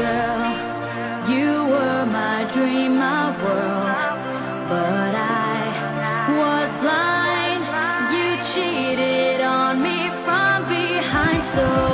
girl. You were my dream, my world. But I was blind. You cheated on me from behind. So.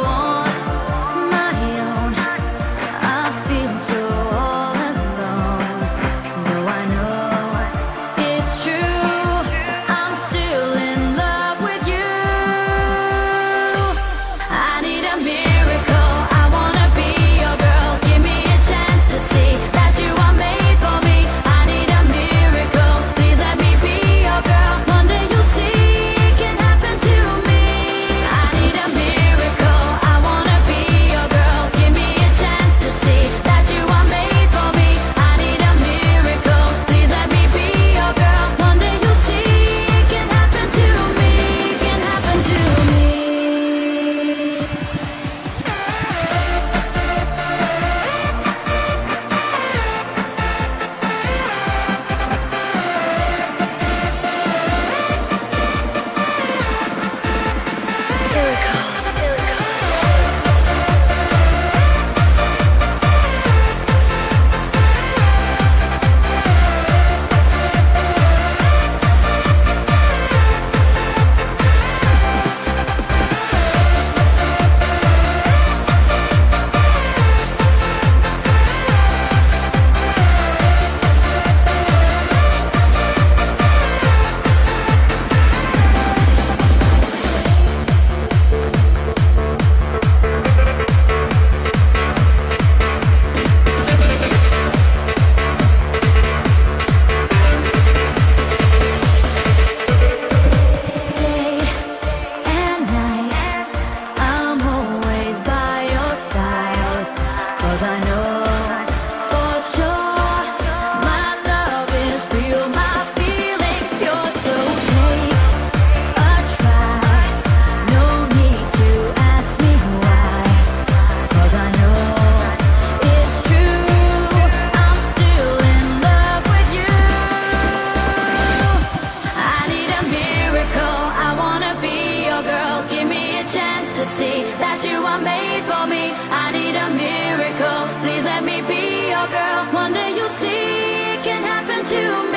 see that you are made for me. I need a miracle. Please let me be your girl. One day you'll see it can happen to me.